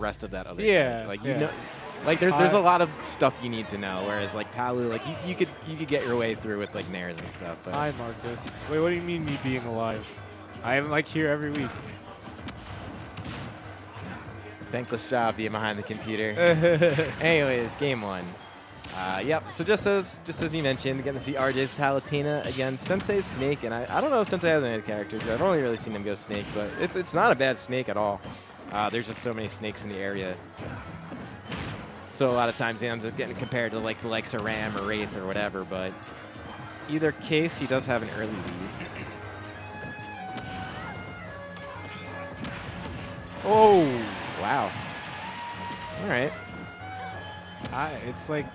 rest of that other. Yeah, thing. like you yeah. know, like there's there's I- a lot of stuff you need to know. Whereas like Palu, like you, you could you could get your way through with like nairs and stuff. But Hi, Marcus. Wait, what do you mean me being alive? I am like here every week. thankless job being behind the computer. Anyways, game one. Uh, yep. So just as just as you mentioned, getting to see RJ's Palutena against Sensei's Snake, and I, I don't know if Sensei has any characters. I've only really seen him go Snake, but it's it's not a bad Snake at all. Uh, there's just so many snakes in the area. So a lot of times he ends up getting compared to like the likes of Ram or Wraith or whatever. But either case, he does have an early lead. oh, Wow. All right. I, it's like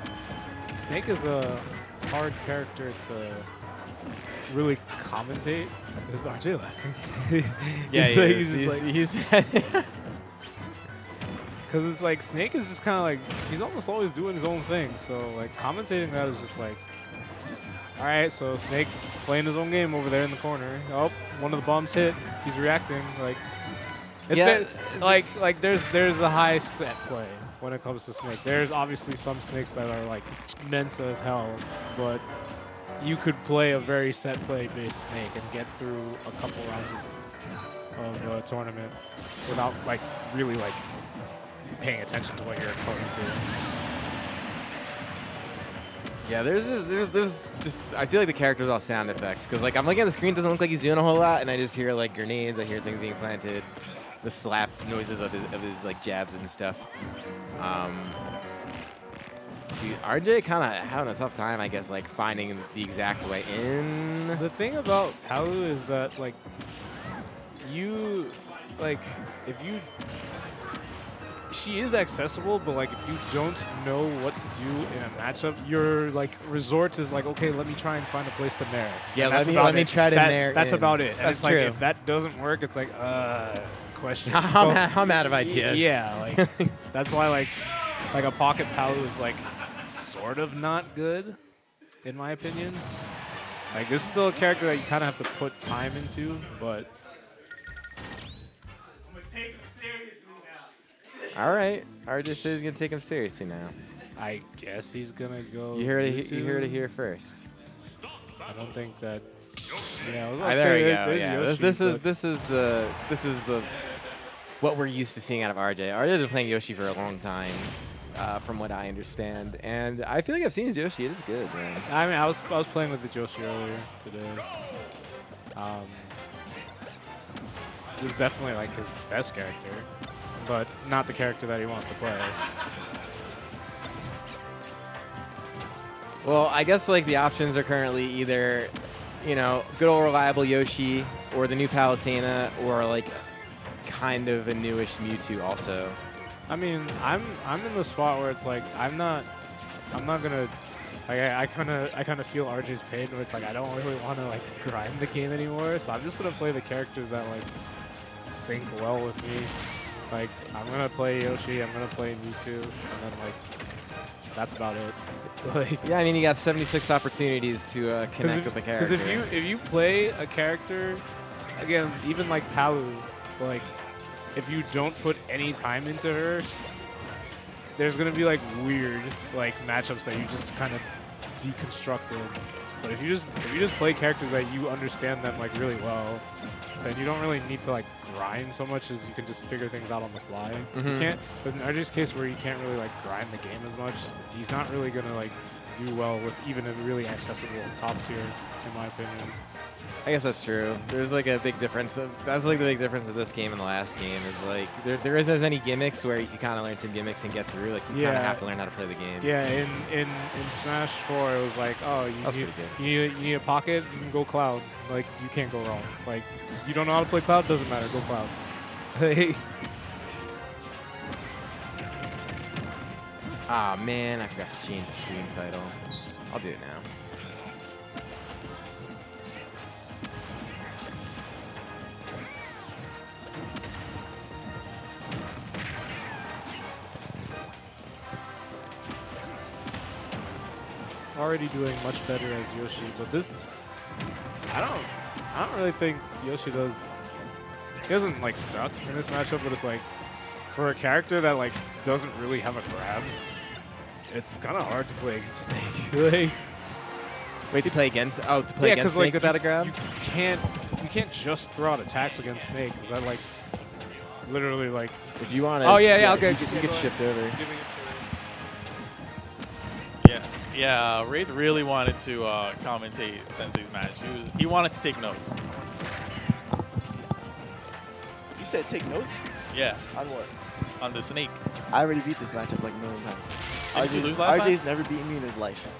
Snake is a hard character to really commentate. Is RJ laughing? Yeah, He's he like- is. he's He's, just like- he's Because it's like Snake is just kind of like he's almost always doing his own thing. So like commentating that is just like, all right, so Snake playing his own game over there in the corner. Oh, one of the bombs hit. He's reacting like. It's Yeah, like like there's there's a high set play when it comes to Snake. There's obviously some Snakes that are like Mensa as hell, but you could play a very set play based Snake and get through a couple rounds of of a tournament without like really like paying attention to what your opponent's doing. Yeah, there's just, there's, there's just I feel like the character's all sound effects because like I'm looking at the screen, doesn't look like he's doing a whole lot, and I just hear like grenades, I hear things being planted, the slap noises of his, of his like jabs and stuff. Um, dude, RJ kind of having a tough time, I guess, like finding the exact way in. The thing about Palu is that like you like if you she is accessible, but like if you don't know what to do in a matchup, your like resort is like, okay, let me try and find a place to nair. Yeah, let that's me- let me try to That- nair That's in. about it. And That's it's like true. if that doesn't work, it's like uh question. I'm, Well, I'm out of ideas. Yeah, like that's why like like a pocket Palu is like sort of not good, in my opinion. Like this is still a character that you kind of have to put time into, but All right, RJ says he's gonna take him seriously now. I guess he's gonna go. You heard it. You heard it here first. I don't think that. Yeah, I Ah, there we there's- go. there's Yeah, this, Yoshi, this is this is the this is the what we're used to seeing out of RJ. RJ's been playing Yoshi for a long time, uh, from what I understand, and I feel like I've seen his Yoshi. It is good, man. I mean, I was I was playing with the Yoshi earlier today. Um, this is definitely like his best character, but not the character that he wants to play. Well, I guess like the options are currently either, you know, good old reliable Yoshi or the new Palutena or like kind of a newish Mewtwo also. I mean, I'm I'm in the spot where it's like I'm not I'm not gonna like I, I kind of I kind of feel RJ's pain where it's like I don't really want to like grind the game anymore, so I'm just gonna play the characters that like sync well with me. Like I'm gonna play Yoshi, I'm gonna play Mewtwo, and then like that's about it. like Yeah, I mean you got 76 opportunities to uh, connect if, with the character. Because if you if you play a character, again, even like Palu, like if you don't put any time into her, there's gonna be like weird like matchups that you just kind of deconstructed. But if you just if you just play characters that you understand them like really well, then you don't really need to like grind so much as you can just figure things out on the fly. You Mhm. can't. With RJ's case where you can't really like grind the game as much, he's not really gonna like do well with even a really accessible top tier, in my opinion. I guess that's true. There's like a big difference. That's like the big difference of this game and the last game is like there, there isn't as many gimmicks where you can kind of learn some gimmicks and get through. Like you kind of have to learn how to play the game. Yeah, in in in Smash Four, it was like, oh, you need, you need you need a pocket, you can go Cloud. Like you can't go wrong. Like you don't know how to play Cloud, doesn't matter, go Cloud. Hey. Ah man, I forgot to change the stream title. I'll do it now. Already doing much better as Yoshi, but this, I don't, I don't really think Yoshi does. He doesn't like suck in this matchup, but it's like for a character that like doesn't really have a grab, it's kind of hard to play against Snake. like, Wait to play against. Oh, to play yeah, against because like Snake without a grab. you can't you can't just throw out attacks against Snake because that like literally like if you want to. Oh, yeah, yeah, okay, You, yeah, you go could shift over. Yeah, Wraith really wanted to uh, commentate Sensei's match. He was he wanted to take notes. You said take notes Yeah, on what? on the snake. I already beat this matchup like a million times. You RJ's, lose last RJ's never beaten me in his life.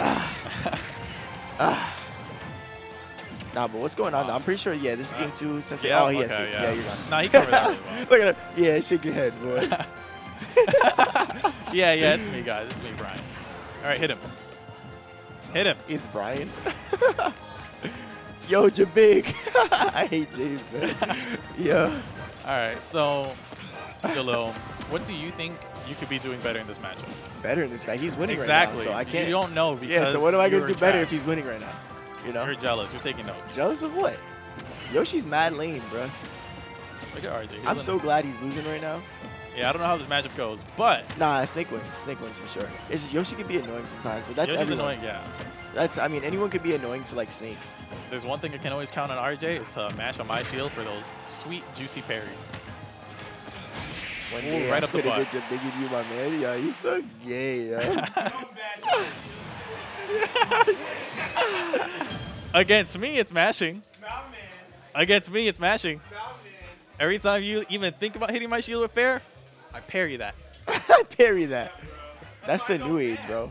Ah. ah. Nah, but what's going on? though? I'm pretty sure. Yeah, this is game two. Since Yeah, oh, he has okay, to. yeah. Yeah. you're done. Nah, he covered that really well. Look at him. Yeah, shake your head, boy. Yeah, yeah, it's me, guys. It's me, Brian. All right, hit him. Hit him. it's Brian. Yo, Jabig. I hate James, man. yeah. All right, so Jalil, what do you think you could be doing better in this matchup? Better in this match. He's winning exactly. right now, so I can't. You don't know because yeah, so what am I going to do better if he's winning right now? You know? You're jealous. You're taking notes. Jealous of what? Yoshi's mad lame, bro. Look at RJ. He's I'm so glad he's losing right now. Yeah, I don't know how this matchup goes, but Nah, Snake wins. Snake wins for sure. It's just Yoshi can be annoying sometimes, but that's Yoshi's everyone. annoying. Yeah. That's I mean anyone could be annoying to like Snake. There's one thing I can always count on RJ is to mash on my shield for those sweet, juicy parries. One Ooh, day right I'm up the gonna butt. get your biggie you, my man. Yo, he's so gay, yo. Against me, it's mashing. Against me, it's mashing. Every time you even think about hitting my shield with fair, I parry that. I Parry that. That's the new age, bro.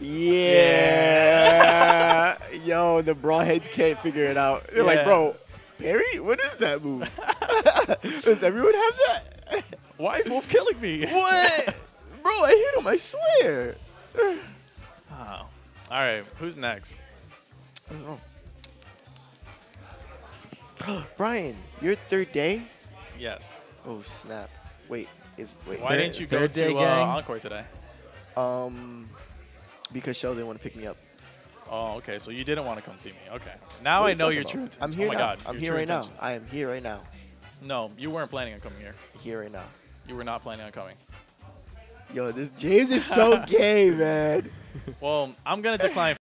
Yeah. Yo, the broadheads can't figure it out. They're like, bro, parry? What is that move? Does everyone have that? Why is Wolf killing me? what? Bro, I hit him, I swear. Oh. All right, who's next? I don't know. Brian, your third day? Yes. Oh snap! Wait, is wait. Why didn't you go to uh. Encore today? Um, because Shell didn't want to pick me up. Oh, okay. So you didn't want to come see me. Okay. Now What I know your about? true intentions. I'm here oh my now. God. I'm here right now. I am here right now. No, you weren't planning on coming here. Here right now. You were not planning on coming. Yo, this James is so gay, man. Well, I'm gonna decline